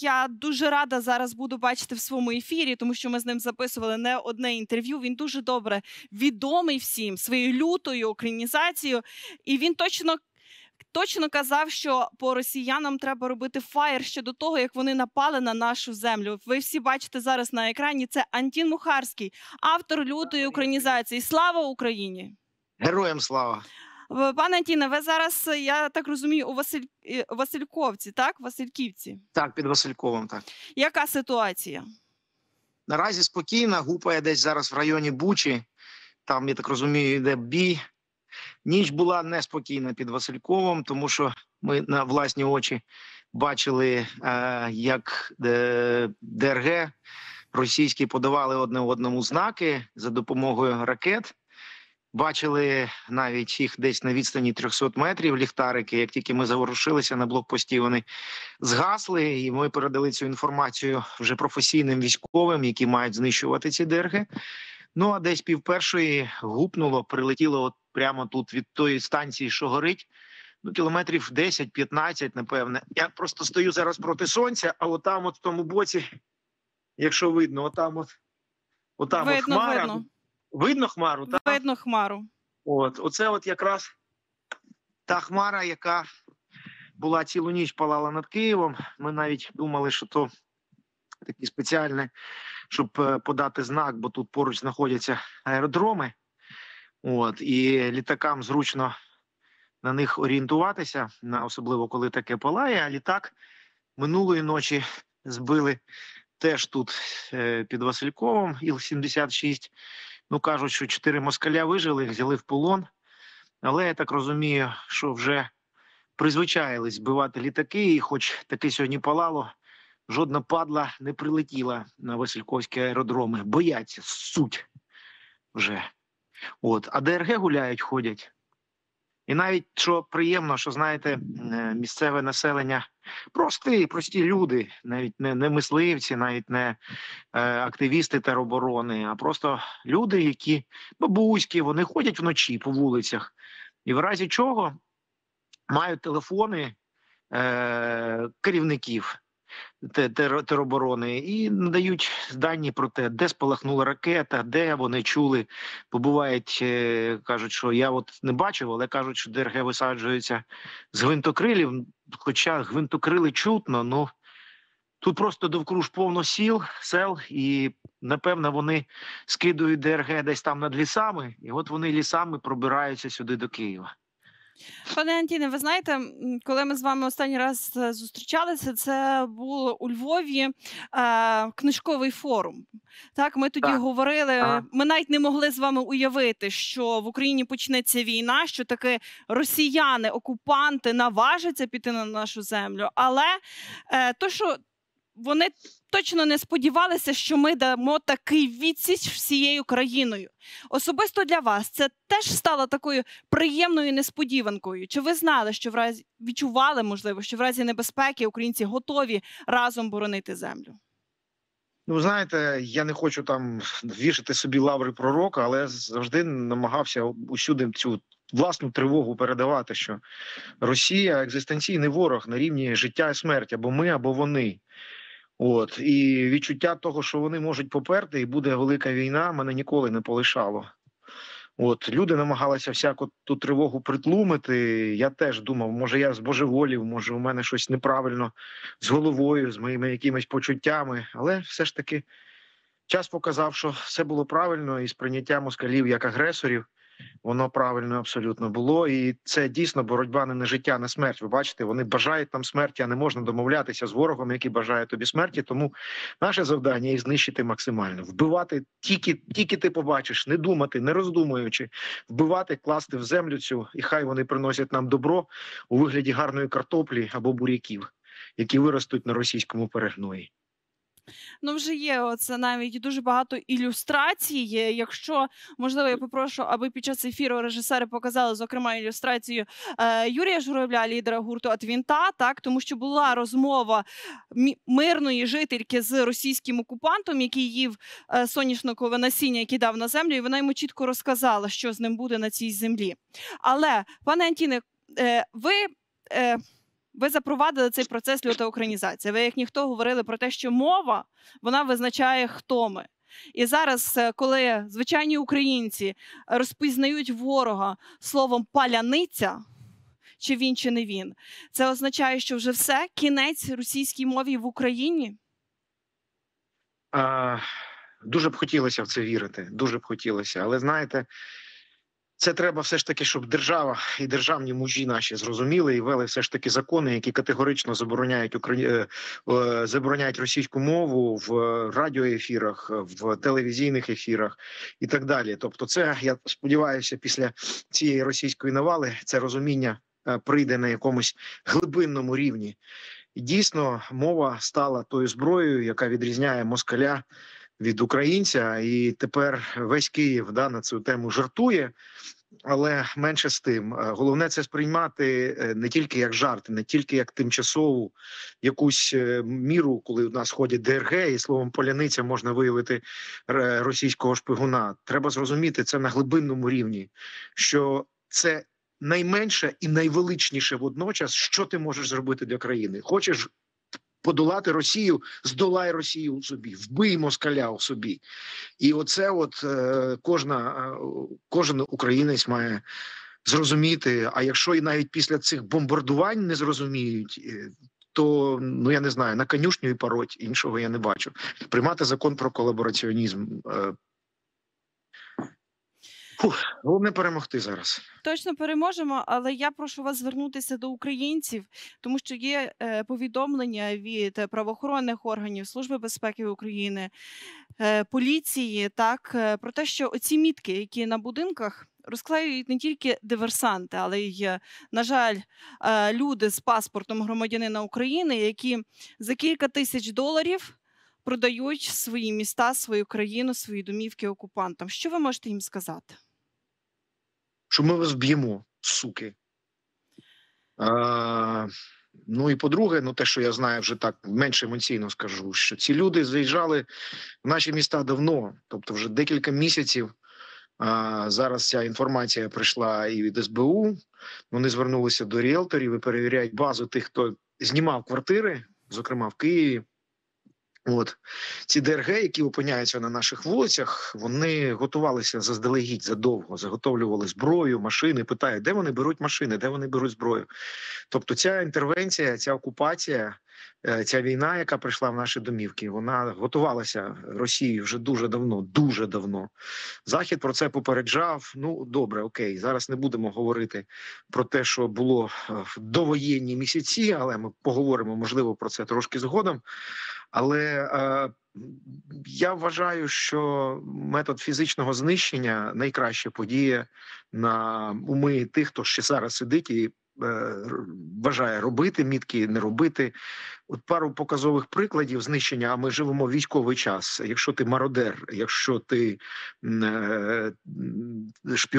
Я дуже рада зараз буду бачити в своєму ефірі, тому що ми з ним записували не одне інтерв'ю. Він дуже добре відомий всім своєю лютою українізацією, і він точно. Точно казав, що по росіянам треба робити фаєр ще до того, як вони напали на нашу землю. Ви всі бачите зараз на екрані. Це Антін Мухарський, автор лютої українізації. Слава Україні! Героям слава! Пане Антіне, ви зараз, я так розумію, у Василь... Васильковці, так? Васильківці. Так, під Васильковим. Так Яка ситуація? наразі спокійна, гупає десь зараз в районі Бучі. Там, я так розумію, йде бій. Ніч була неспокійна під Васильковим, тому що ми на власні очі бачили, е, як е, ДРГ російські подавали одне одному знаки за допомогою ракет. Бачили навіть їх десь на відстані 300 метрів ліхтарики. Як тільки ми заворушилися на блокпості, вони згасли, і ми передали цю інформацію вже професійним військовим, які мають знищувати ці дерги. Ну а десь пів першої гупнуло, прилетіло от прямо тут від тої станції, що горить. Ну, кілометрів 10-15, напевне. Я просто стою зараз проти сонця, а отам, от в тому боці, якщо видно, отам, от, отам от хмара. видно. Видно хмару, так? Видно хмару. От, оце от якраз та хмара, яка була цілу ніч палала над Києвом. Ми навіть думали, що то такі спеціальне, щоб е, подати знак, бо тут поруч знаходяться аеродроми. От, і літакам зручно на них орієнтуватися, особливо коли таке палає. А літак минулої ночі збили теж тут е, під Васильковим, Іл-76. Ну кажуть, що чотири москаля вижили, їх взяли в полон. Але я так розумію, що вже призвичаїлись збивати літаки, і хоч таки сьогодні палало, жодна падла не прилетіла на Васильковські аеродроми. Бояться, суть вже. От. А ДРГ гуляють, ходять. І навіть що приємно, що знаєте, е, місцеве населення прості, прості люди, навіть не, не мисливці, навіть не е, активісти тероборони, а просто люди, які бабуськи, вони ходять вночі по вулицях, і в разі чого мають телефони е, керівників тероборони і надають дані про те, де спалахнула ракета, де вони чули. Бо бувають, е, кажуть, що я от не бачив, але кажуть, що ДРГ висаджується з гвинтокрилів. Хоча гвинтокрили чутно, ну тут просто довкруж повно сіл, сел, і напевно вони скидують ДРГ десь там над лісами, і от вони лісами пробираються сюди до Києва. Пане Антіне, ви знаєте, коли ми з вами останній раз е, зустрічалися, це було у Львові е, книжковий форум. Так, ми тоді Так. говорили. Ага. Ми навіть не могли з вами уявити, що в Україні почнеться війна, що таки росіяни, окупанти наважаться піти на нашу землю. Але е, то, що вони точно не сподівалися, що ми дамо такий відсіч всією країною. Особисто для вас це теж стало такою приємною несподіванкою. Чи ви знали, що в разі відчували, можливо, що в разі небезпеки українці готові разом боронити землю? Ну, знаєте, я не хочу там вішати собі лаври пророка, але завжди намагався усюди цю власну тривогу передавати, що Росія екзистенційний ворог на рівні життя і смерті, або ми, або вони. От і відчуття того, що вони можуть поперти, і буде велика війна, мене ніколи не полишало. От люди намагалися всяку ту тривогу притлумити. Я теж думав, може я збожеволів, може у мене щось неправильно з головою, з моїми якимись почуттями. Але все ж таки час показав, що все було правильно, і сприйняття москалів як агресорів воно правильно абсолютно було. І це дійсно боротьба не на життя, на смерть. Ви бачите, вони бажають там смерті, а не можна домовлятися з ворогом, який бажає тобі смерті. Тому наше завдання їх знищити максимально, вбивати тільки, тільки ти побачиш, не думати, не роздумуючи, вбивати, класти в землю цю, і хай вони приносять нам добро у вигляді гарної картоплі або буряків, які виростуть на російському перегної. Ну, вже є оце навіть дуже багато ілюстрацій. Якщо можливо, я попрошу, аби під час ефіру режисери показали, зокрема, ілюстрацію е, Юрія Журавля, лідера гурту Атвінта, так тому що була розмова мирної жительки з російським окупантом, який їв е, соняшникове насіння, яке дав на землю, і вона йому чітко розказала, що з ним буде на цій землі. Але, пане Антіне, е, ви. Ви запровадили цей процес люта українізації. Ви, як ніхто, говорили про те, що мова вона визначає, хто ми. І зараз, е, коли звичайні українці розпізнають ворога словом паляниця, чи він, чи не він, це означає, що вже все кінець російській мові в Україні. А, Дуже б хотілося в це вірити. Дуже б хотілося, але знаєте. Це треба все ж таки, щоб держава і державні мужі наші зрозуміли і вели все ж таки закони, які категорично забороняють Украї... Е, забороняють російську мову в радіоефірах, в телевізійних ефірах і так далі. Тобто, це я сподіваюся, після цієї російської навали це розуміння е, прийде на якомусь глибинному рівні. Дійсно мова стала тою зброєю, яка відрізняє москаля від українця, і тепер весь Київ да, на цю тему жартує. Але менше з тим, е, головне це сприймати е, не тільки як жарт, не тільки як тимчасову якусь е, міру, коли у нас ходять ДРГ, і словом поляниця можна виявити російського шпигуна. Треба зрозуміти це на глибинному рівні, що це найменше і найвеличніше водночас, що ти можеш зробити для країни. Хочеш подолати Росію, здолай Росію у собі, вбий москаля у собі. І оце, от е, кожна, е, кожен українець має зрозуміти. А якщо і навіть після цих бомбардувань не зрозуміють. Е, то ну я не знаю на конюшню і пароть іншого я не бачу. Приймати закон про колабораціонізм Фух, головне перемогти зараз. Точно переможемо, але я прошу вас звернутися до українців, тому що є е, повідомлення від правоохоронних органів Служби безпеки України, е, поліції, так е, про те, що оці мітки, які на будинках. Розклеюють не тільки диверсанти, але й, на жаль, люди з паспортом громадянина України, які за кілька тисяч доларів продають свої міста, свою країну, свої домівки окупантам. Що ви можете їм сказати? Що ми вас б'ємо, суки. А, Ну і по-друге, ну те, що я знаю, вже так менш емоційно скажу, що ці люди заїжджали в наші міста давно, тобто вже декілька місяців. А, Зараз ця інформація прийшла і від СБУ. Вони звернулися до ріелторів і перевіряють базу тих, хто знімав квартири, зокрема в Києві. От ці ДРГ, які опиняються на наших вулицях, вони готувалися заздалегідь задовго, заготовлювали зброю, машини. Питають, де вони беруть машини, де вони беруть зброю. Тобто, ця інтервенція, ця окупація, е, ця війна, яка прийшла в наші домівки, вона готувалася Росією вже дуже давно, дуже давно. Захід про це попереджав. Ну добре, окей, зараз не будемо говорити про те, що було в довоєнні місяці, але ми поговоримо можливо про це трошки згодом. Але е, я вважаю, що метод фізичного знищення найкраща подія на уми тих, хто ще зараз сидить і е, бажає робити мітки, не робити. От пару показових прикладів знищення. А ми живемо військовий час. Якщо ти мародер, якщо ти е,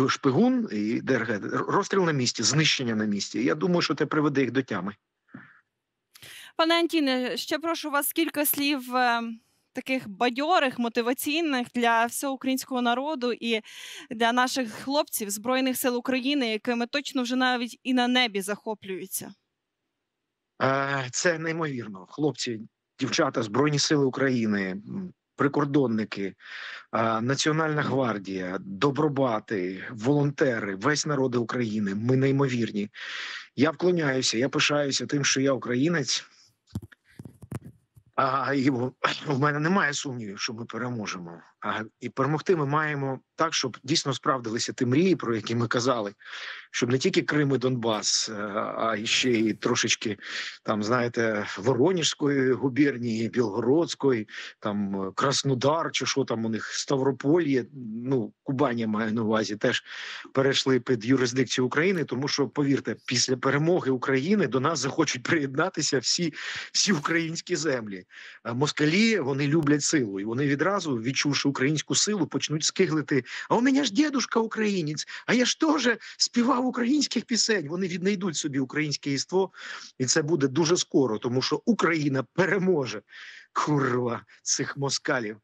шпигун і ДРГ, розстріл на місці, знищення на місці. Я думаю, що це приведе їх до тями. Пане Антіне, ще прошу вас кілька слів. Е, таких бадьорих, мотиваційних для всього українського народу і для наших хлопців Збройних сил України, якими точно вже навіть і на небі захоплюються. Е, це неймовірно. Хлопці, дівчата, Збройні Сили України, прикордонники, е, Національна гвардія, добробати, волонтери, весь народи України. Ми неймовірні. Я вклоняюся, я пишаюся тим, що я українець. А і в мене немає сумнівів, що ми переможемо. І перемогти ми маємо так, щоб дійсно справдилися ті мрії, про які ми казали, щоб не тільки Крим і Донбас, е, а ще й трошечки там, знаєте, Вороніжської губернії, Білгородської, там е, Краснодар, чи що там у них Ставропольє, ну Кубані маю на увазі, теж перейшли під юрисдикцію України. Тому що, повірте, після перемоги України до нас захочуть приєднатися всі, всі українські землі. Москалі вони люблять силу, і вони відразу відчувши українську силу, почнуть скиглити. А у мене ж дідушка українець, а я ж теж співав українських пісень. Вони віднайдуть собі українське іство, і це буде дуже скоро, тому що Україна переможе курва цих москалів.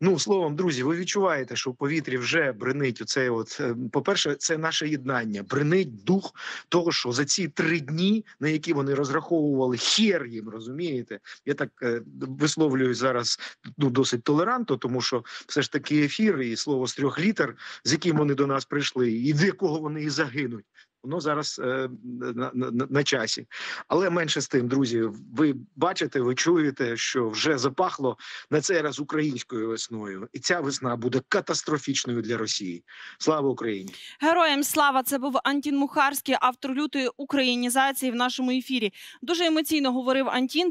Ну, словом, друзі, ви відчуваєте, що в повітрі вже бренить оцей от. е, По-перше, це наше єднання. Бренить дух того, що за ці три дні, на які вони розраховували, хер їм, розумієте? Я так е, висловлюю зараз ну, досить толерантно, тому що все ж таки ефір і слово з трьох літер, з яким вони до нас прийшли, і до якого вони і загинуть. Воно зараз е, на, на, на часі, але менше з тим, друзі. Ви бачите, ви чуєте, що вже запахло на цей раз українською весною, і ця весна буде катастрофічною для Росії. Слава Україні! Героям слава! Це був Антін Мухарський, автор лютої українізації в нашому ефірі. Дуже емоційно говорив Антін.